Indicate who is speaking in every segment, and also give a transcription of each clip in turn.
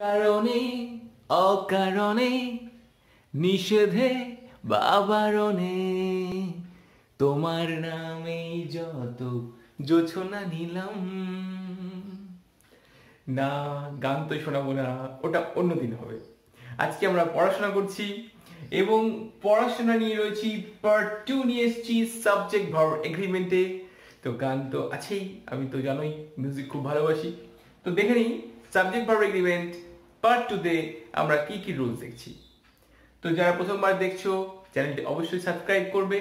Speaker 1: কারণে অকারণে, নিষেধে বাবারণে তোমার নামেই যত জোছনা নিলাম। না, গান তো শোনাবো না, ওটা অন্যদিন হবে। আজকে আমরা পড়াশোনা করছি এবং পড়াশোনা নিয়ে রয়েছি পার্ট টু নিয়ে এসেছি সাবজেক্ট ভার এগ্রিমেন্টে তো গান তো আছেই, আমি তো জানোই মিউজিক খুব ভালোবাসি। তো দেখে নিই সাবজেক্ট ভার এগ্রিমেন্ট পার্ট টুতে আমরা কি কি রুলস দেখছি? তো যারা প্রথমবার দেখছ চ্যানেলটি অবশ্যই সাবস্ক্রাইব করবে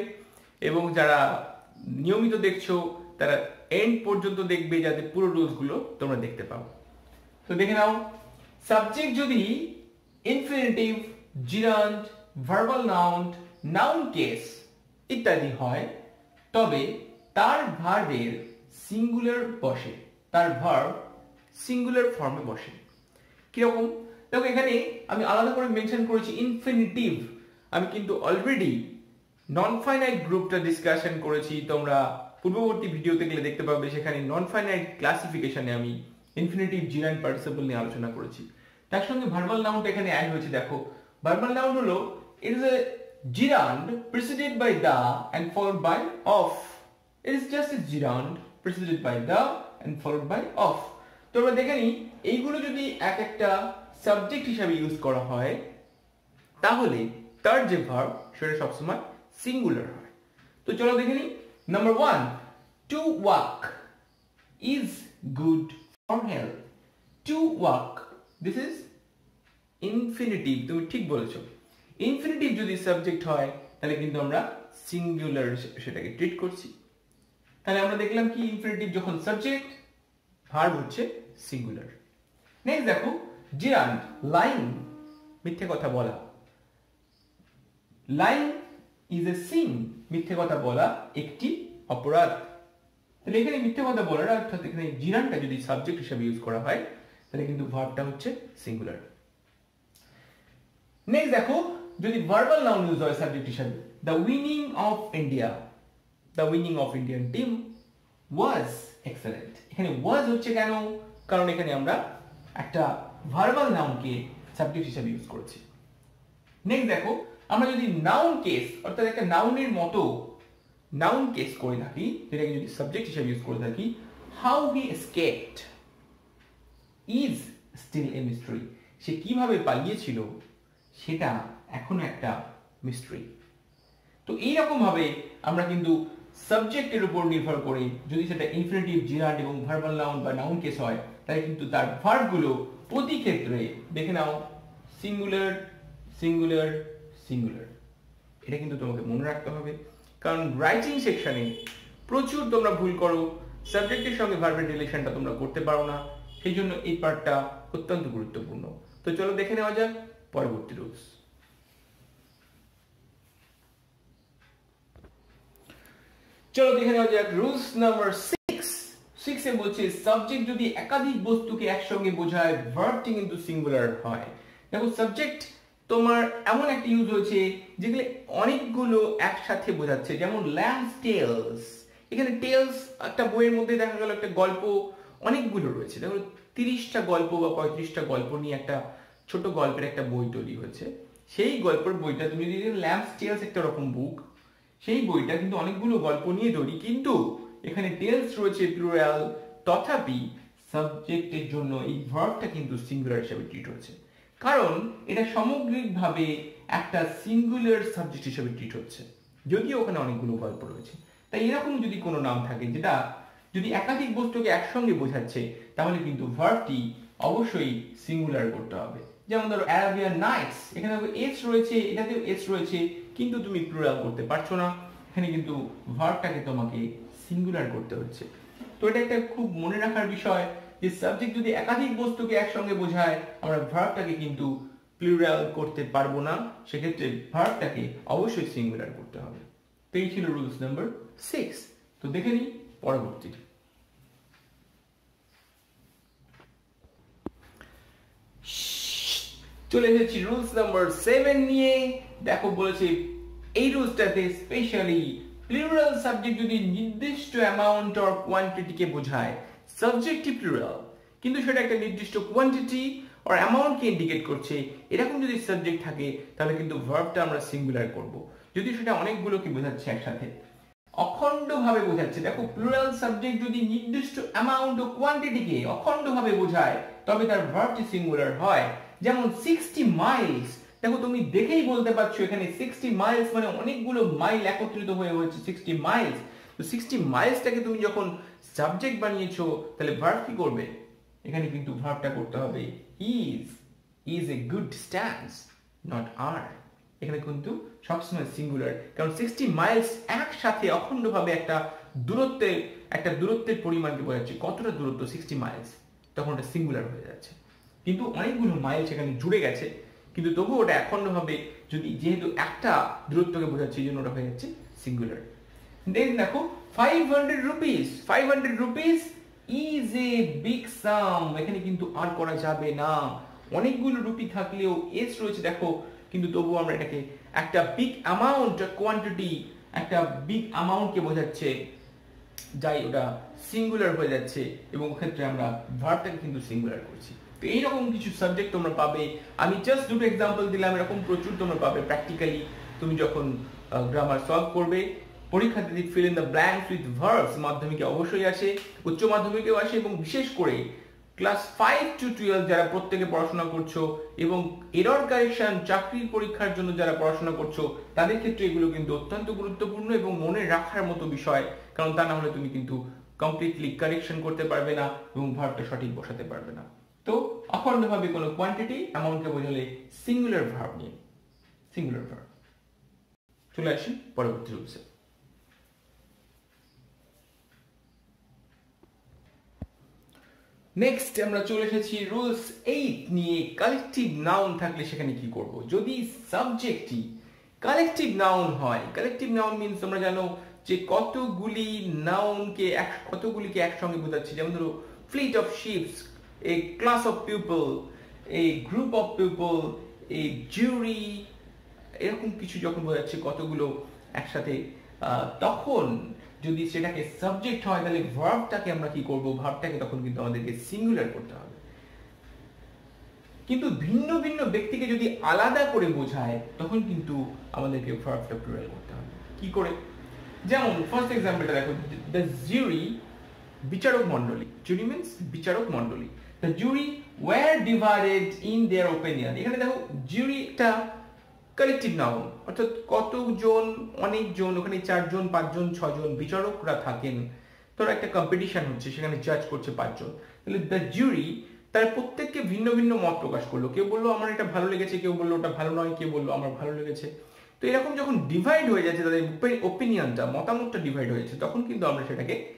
Speaker 1: এবং যারা নিয়মিত দেখছ, তারা এন্ড পর্যন্ত দেখবে যাতে পুরো রুলসগুলো তোমরা দেখতে পাও। তো দেখে নাও সাবজেক্ট যদি infinitive gerund verbal noun noun case ইত্যাদি হয়, তবে তার ভার্বের সিঙ্গুলার বসে, তার ভার্ব সিঙ্গুলার ফর্মে বসে। কীরকম? দেখো, এখানে আমি আলাদা করে মেনশন করেছি ইনফিনিটিভ আমি কিন্তু অলরেডি নন ফাইনাইট গ্রুপটা ডিসকাশন করেছি। তোমরা পূর্ববর্তী ভিডিওতে গেলে দেখতে পাবে, সেখানে নন ফাইনাইট ক্লাসিফিকেশনে আমি ইনফিনিটিভ জিরাইন পার্টিসিপল নিয়ে আলোচনা করেছি। তার সঙ্গে ভার্বাল নাউনটা এখানে অ্যাড হয়েছে, দেখো। ভার্বাল নাউন হলো it is a gerund preceded by the and followed by of it is just a gerund preceded by the and followed by of তো আমরা দেখে নিই, এইগুলো যদি এক একটা সাবজেক্ট হিসাবে ইউজ করা হয়, তাহলে তার যে ভার্ব সেটা সবসময় সিঙ্গুলার হয়। তো চলো দেখে নিই number one to walk is good for health to walk this is infinitive তুমি ঠিক বলেছ। ইনফিনিটিভ যদি সাবজেক্ট হয়, তাহলে কিন্তু আমরা সিঙ্গুলার সেটাকে ট্রিট করছি। তাহলে আমরা দেখলাম কি ইনফিনিটিভ যখন সাবজেক্ট ভার্ব হচ্ছে সিঙ্গুলার নেক্সট দেখো জিরান্ড লাইন, মিথ্যে কথা বলা। লাইন ইজ এ সিন মিথ্যে কথা বলা একটি অপরাধ। তাহলে এখানে মিথ্যে কথা বলার অর্থাৎ এখানে জিরানটা যদি সাবজেক্ট হিসেবে ইউজ করা হয়, তাহলে কিন্তু ভার্বটা হচ্ছে সিঙ্গুলার নেক্সট দেখো, যদি ভার্বাল নাউন ইউজ হয় সাবজেক্ট হিসেবে the winning of India the winning of Indian team was excellent এখানে ওয়াজ হচ্ছে কেন? কারণ এখানে আমরা একটা ভার্বাল নাউনকে সাবজেক্ট হিসেবে ইউজ করেছি। নেক্সট দেখো, আমরা যদি নাউন কেস অর্থাৎ একটা নাউনের মতো নাউন কেস করে থাকি, যেটাকে যদি সাবজেক্ট হিসেবে ইউজ করে থাকি how he escaped is still a mystery সে কীভাবে পালিয়েছিল, সেটা এখনও একটা মিস্ট্রি তো এইরকম ভাবে আমরা কিন্তু সাবজেক্টের উপর নির্ভর করে যদি সেটা ইনফিনিটিভ জিরাট এবং ভার্বাল নাউন বা নাউন কেস হয় তাহলে কিন্তু তার ভার্বগুলো প্রতি ক্ষেত্রে দেখে নাও সিঙ্গুলার সিঙ্গুলার সিঙ্গুলার এটা কিন্তু তোমাকে মনে রাখতে হবে। কারণ রাইটিং সেকশনে প্রচুর তোমরা ভুল করো সাবজেক্টের সঙ্গে ভার্বের রিলেশনটা তোমরা করতে পারো না। সেই জন্য এই পার্টটা অত্যন্ত গুরুত্বপূর্ণ। তো চলো দেখে নেওয়া যাক পরবর্তী রুলস চলো দেখে নেওয়া যাক রুলস নাম্বার সিক্স সিক্সে বলছে সাবজেক্ট যদি একাধিক বস্তুকে একসঙ্গে বোঝায় ভার্বটি কিন্তু সিঙ্গুলার হয়। দেখো সাবজেক্ট তোমার এমন একটা ইউজ হয়েছে, যেগুলো অনেকগুলো একসাথে বোঝাচ্ছে, যেমন ল্যাম্পস টেলস এখানে টেলস একটা বইয়ের মধ্যে দেখা গেল, একটা গল্প, অনেকগুলো রয়েছে। দেখো, তিরিশটা গল্প বা পঁয়ত্রিশটা গল্প নিয়ে একটা ছোট গল্পের একটা বই তৈরি হয়েছে। সেই গল্পের বইটা তুমি যদি ল্যাম্পস টেলস একটা রকম বুক সেই বইটা কিন্তু অনেকগুলো গল্প নিয়ে তৈরি। কিন্তু এখানে টেলস রয়েছে প্লুরাল তথাপি সাবজেক্টের জন্য এই ভার্বটা কিন্তু সিঙ্গুলার হিসেবে ট্রিট হচ্ছে। কারণ এটা সামগ্রিকভাবে একটা সিঙ্গুলার সাবজেক্ট হিসেবে ট্রিট হচ্ছে। যদিও ওখানে অনেকগুলো গল্প রয়েছে। তাই এরকম যদি কোনো নাম থাকে যেটা যদি একাধিক বস্তুকে একসঙ্গে বোঝাচ্ছে, তাহলে কিন্তু ভার্বটি অবশ্যই সিঙ্গুলার করতে হবে। যেমন ধরো অ্যারাবিয়ান নাইটস এখানে এস রয়েছে, এটাতেও এস রয়েছে, কিন্তু তুমি প্লুরাল করতে পারছ না। এখানে কিন্তু ভার্বটাকে তোমাকে সিঙ্গুলার করতে হচ্ছে। তো এটা একটা খুব মনে রাখার বিষয় যে সাবজেক্ট যদি একাধিক বস্তুকে একসঙ্গে বোঝায়, আমরা ভার্বটাকে কিন্তু প্লুরাল করতে পারব না। সেক্ষেত্রে ভার্বটাকে অবশ্যই সিঙ্গুলার করতে হবে। তো এই ছিল রুলস নাম্বার সিক্স তো দেখে নিই পরবর্তী। চলে এসেছি রুলস নাম্বার সেভেন নিয়ে। দেখো বলেছে এই রুলসটাতে স্পেশালি প্লুরাল সাবজেক্ট যদি নির্দিষ্ট অ্যামাউন্ট অর কোয়ান্টিটিকে বোঝায় সাবজেক্টিভ প্লুরাল কিন্তু সেটা একটা নির্দিষ্ট কোয়ান্টিটি আর অ্যামাউন্টকে ইন্ডিকেট করছে, এরকম যদি সাবজেক্ট থাকে, তাহলে কিন্তু ভার্বটা আমরা সিঙ্গুলার করব। যদি সেটা অনেকগুলোকে বোঝাচ্ছে একসাথে। অখণ্ডভাবে বোঝাচ্ছে। দেখো প্লুরাল সাবজেক্ট যদি নির্দিষ্ট অ্যামাউন্ট ও কোয়ান্টিটিকে অখণ্ডভাবে বোঝায়, তবে তার ভার্বটি সিঙ্গুলার হয়। যেমন সিক্সটি মাইলস দেখো তুমি দেখেই বলতে পারছ এখানে সিক্সটি মাইলস মানে অনেকগুলো মাইল একত্রিত হয়ে হয়েছে সিক্সটি মাইলস তো সিক্সটি মাইলসটাকে তুমি যখন সাবজেক্ট বানিয়েছো, তাহলে ভার্ব কি করবে? এখানে কিন্তু ভার্বটা করতে হবে। Is is a good stance not আর এখানে কিন্তু সবসময় সিঙ্গুলার কারণ সিক্সটি মাইলস একসাথে অখণ্ডভাবে একটা দূরত্বে, একটা দূরত্বের পরিমাণকে বোঝাচ্ছে। কতটা দূরত্ব? সিক্সটি মাইলস তখন ওটা সিঙ্গুলার হয়ে যাচ্ছে। কিন্তু অনেকগুলো মাইল সেখানে জুড়ে গেছে। কিন্তু তবুও ওটা এখণ্ডভাবে যদি যেহেতু একটা দূরত্বকে বোঝাচ্ছে এই জন্য ওটা হয়ে যাচ্ছে সিঙ্গুলার দেন দেখো five hundred rupees five hundred rupees is a big sum এখানে কিন্তু আর করা যাবে না। অনেকগুলো রুপি থাকলেও এস রয়েছে, দেখো। কিন্তু তবুও আমরা এটাকে একটা বিগ অ্যামাউন্ট কোয়ান্টিটি একটা বিগ অ্যামাউন্টকে বোঝাচ্ছে, যাই ওটা সিঙ্গুলার হয়ে যাচ্ছে। এবং ক্ষেত্রে আমরা ভার্বটাকে কিন্তু সিঙ্গুলার করছি। তো এইরকম কিছু সাবজেক্ট তোমরা পাবে। আমি জাস্ট দুটো এক্সাম্পল দিলাম, এরকম প্রচুর তোমরা পাবে প্র্যাকটিক্যালি তুমি যখন গ্রামার সলভ করবে, পরীক্ষা দিদি fill in the blanks with verbs মাধ্যমিকে অবশ্যই আসে, উচ্চ মাধ্যমিকেও আসে এবং বিশেষ করে ক্লাস ফাইভ টু টুয়েলভ যারা প্রত্যেকে পড়াশোনা করছ এবং এরর কারেকশন চাকরির পরীক্ষার জন্য যারা পড়াশোনা করছ, তাদের ক্ষেত্রে এগুলো কিন্তু অত্যন্ত গুরুত্বপূর্ণ এবং মনে রাখার মতো বিষয়। কারণ তা না হলে তুমি কিন্তু কমপ্লিটলি কারেকশন করতে পারবে না এবং ভার্বটা সঠিক বসাতে পারবে না। তো অখণ্ডভাবে কোনো কোয়ান্টিটি অ্যামাউন্টকে বোঝালে সিঙ্গুলার ভার্ব নিয়ে সিঙ্গুলার ভার্ব চলে আসি পরবর্তী রুলসে নেক্সট আমরা চলে এসেছি রুলস এইট নিয়ে কালেকটিভ নাউন থাকলে সেখানে কি করব? যদি সাবজেক্টটি কালেকটিভ নাউন হয় কালেকটিভ নাউন মিনস তোমরা জানো যে কতগুলি নাউনকে এক, কতগুলিকে একসঙ্গে বোঝাচ্ছে। যেমন ধরো fleet of ships a class of people a group of people a jury এরকম কিছু যখন বোঝাচ্ছে কতগুলো একসাথে তখন যদি সেটাকে সাবজেক্ট হয়, তাহলে ভার্বটাকে আমরা কি করব? ভার্বটাকে তখন কিন্তু আমাদেরকে সিঙ্গুলার করতে হবে। কিন্তু ভিন্ন ভিন্ন ব্যক্তিকে যদি আলাদা করে বোঝায়, তখন কিন্তু আমাদেরকে ভার্বটা প্লুরাল করতে হবে। কি করে? যেমন ফার্স্ট এক্সাম্পলটা দেখো দ্য জুরি বিচারক মন্ডলী জুরি মিনস বিচারক মন্ডলী the jury were divided in their opinion এখানে দেখো জুরিটা কালেকটিভ নাউন অর্থাৎ কতজন, অনেকজন, ওখানে চারজন, পাঁচজন, ছজন বিচারকরা থাকেন। ধরো একটা কম্পিটিশন হচ্ছে, সেখানে জাজ করছে পাঁচজন। তাহলে দ্য জুরি তার প্রত্যেককে ভিন্ন ভিন্ন মত প্রকাশ করল। কেউ বলল, আমার এটা ভালো লেগেছে। কেউ বলল, ওটা ভালো নয়। কেউ বলল, আমার ভালো লেগেছে। তো এরকম যখন ডিভাইড হয়ে যাচ্ছে, তাদের ওপিনিয়নটা মতামতটা ডিভাইড হয়েছে তখন কিন্তু আমরা সেটাকে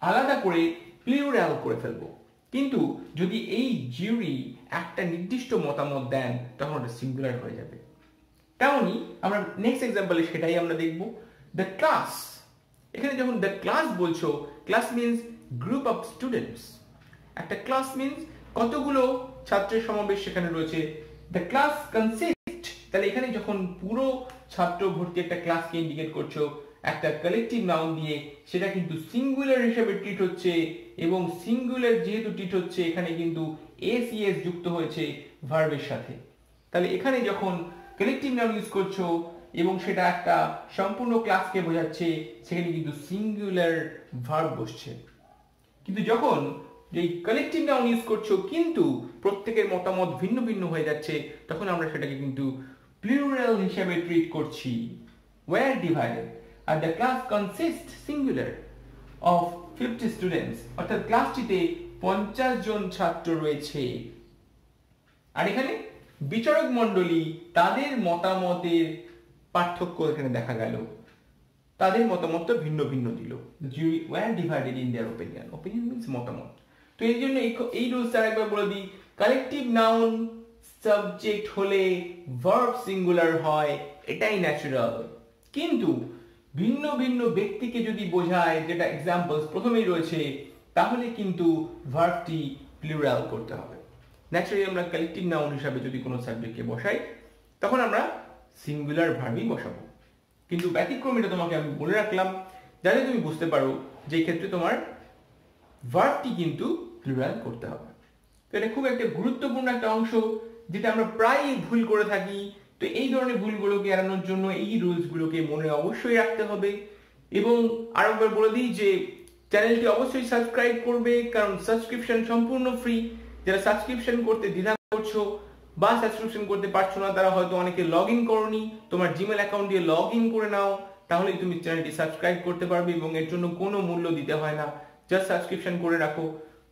Speaker 1: আলাদা করে প্লিউরাল করে ফেলব। কিন্তু যদি এই জিউরি একটা নির্দিষ্ট মতামত দেন, তখন ওটা সিঙ্গুলার হয়ে যাবে। তেমনই আমরা নেক্সট এক্সাম্পলে সেটাই আমরা দেখব। দ্য ক্লাস এখানে যখন দ্য ক্লাস বলছো class means group of students একটা ক্লাস মিনস কতগুলো ছাত্রের সমাবেশ সেখানে রয়েছে? দ্য ক্লাস কনসিস্ট তাহলে এখানে যখন পুরো ছাত্র ভর্তি একটা ক্লাসকে ইন্ডিকেট করছ একটা কালেকটিভ নাউন দিয়ে সেটা কিন্তু সিঙ্গুলার হিসেবে ট্রিট হচ্ছে এবং সিঙ্গুলার যেহেতু ট্রিট হচ্ছে, এখানে কিন্তু এসিএস যুক্ত হয়েছে ভার্বের সাথে। তাহলে এখানে যখন কালেকটিভ নাউন ইউজ করছ এবং সেটা একটা সম্পূর্ণ ক্লাসকে বোঝাচ্ছে, সেখানে কিন্তু সিঙ্গুলার ভার্ব বসছে। কিন্তু যখন যে কালেকটিভ নাউন ইউজ করছ কিন্তু প্রত্যেকের মতামত ভিন্ন ভিন্ন হয়ে যাচ্ছে, তখন আমরা সেটাকে কিন্তু প্লুরাল হিসেবে ট্রিট করছি। Were divided R the class consist singular of fifty students অর্থাৎ ক্লাসটিতে পঞ্চাশ জন ছাত্র রয়েছে। আর এখানে বিচারক মন্ডলী তাদের মতামতের পার্থক্য এখানে দেখা গেল। তাদের মতামতটা ভিন্ন ভিন্ন দিল। Jury were divided in their opinion opinion means মতামত। তো এই জন্য এই রুলস আর বলে দিই। কালেকটিভ নাউন সাবজেক্ট হলে ভার্ব সিঙ্গুলার হয়, এটাই ন্যাচারাল কিন্তু ভিন্ন ভিন্ন ব্যক্তিকে যদি বোঝায়, যেটা এক্সাম্পলস প্রথমেই রয়েছে, তাহলে কিন্তু ভার্বটি প্লুরাল করতে হবে। ন্যাচারালি আমরা কালেকটিভ নাউন হিসাবে যদি কোনো সাবজেক্টকে বসাই, তখন আমরা সিঙ্গুলার ভার্বই বসাবো। কিন্তু ব্যতিক্রম এটা তোমাকে আমি বলে রাখলাম, যাতে তুমি বুঝতে পারো যে ক্ষেত্রে তোমার ভার্বটি কিন্তু প্লুরাল করতে হবে। তো এটা খুব একটা গুরুত্বপূর্ণ একটা অংশ, যেটা আমরা প্রায়ই ভুল করে থাকি তো এই ধরনের ভুলগুলোকে এড়ানোর জন্য এই রুলসগুলোকে মনে অবশ্যই রাখতে হবে। এবং আরেকবার বলে দিই যে, চ্যানেলটি অবশ্যই সাবস্ক্রাইব করবে, কারণ সাবস্ক্রিপশন সম্পূর্ণ ফ্রি। যারা সাবস্ক্রিপশন করতে দ্বিধা করছ বা সাবস্ক্রিপশন করতে পারছ না, তারা হয়তো অনেকে লগ ইন করনি। তোমার জিমেল অ্যাকাউন্ট দিয়ে লগ ইন করে নাও, তাহলেই তুমি চ্যানেলটি সাবস্ক্রাইব করতে পারবে এবং এর জন্য কোনো মূল্য দিতে হয় না। জাস্ট সাবস্ক্রিপশন করে রাখো।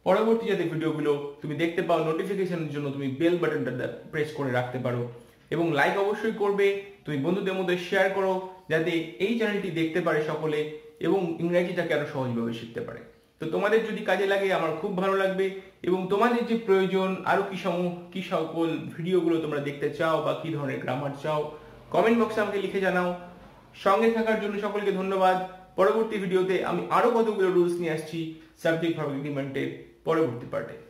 Speaker 1: পরবর্তী যাতে ভিডিওগুলো তুমি দেখতে পাও নোটিফিকেশনের জন্য তুমি বেল বাটনটা প্রেস করে রাখতে পারো। এবং লাইক অবশ্যই করবে। তুমি বন্ধুদের মধ্যে শেয়ার করো, যাতে এই চ্যানেলটি দেখতে পারে সকলে এবং ইংরেজিটাকে আরও সহজভাবে শিখতে পারে। তো তোমাদের যদি কাজে লাগে, আমার খুব ভালো লাগবে এবং তোমাদের যে প্রয়োজন, আরও কি সম, কি সকল ভিডিওগুলো তোমরা দেখতে চাও বা কি ধরনের গ্রামার চাও কমেন্ট বক্সে আমাকে লিখে জানাও। সঙ্গে থাকার জন্য সকলকে ধন্যবাদ। পরবর্তী ভিডিওতে আমি আরও কতগুলো রুলস নিয়ে আসছি সাবজেক্ট ভার্ব এগ্রিমেন্টের পরবর্তী পার্টে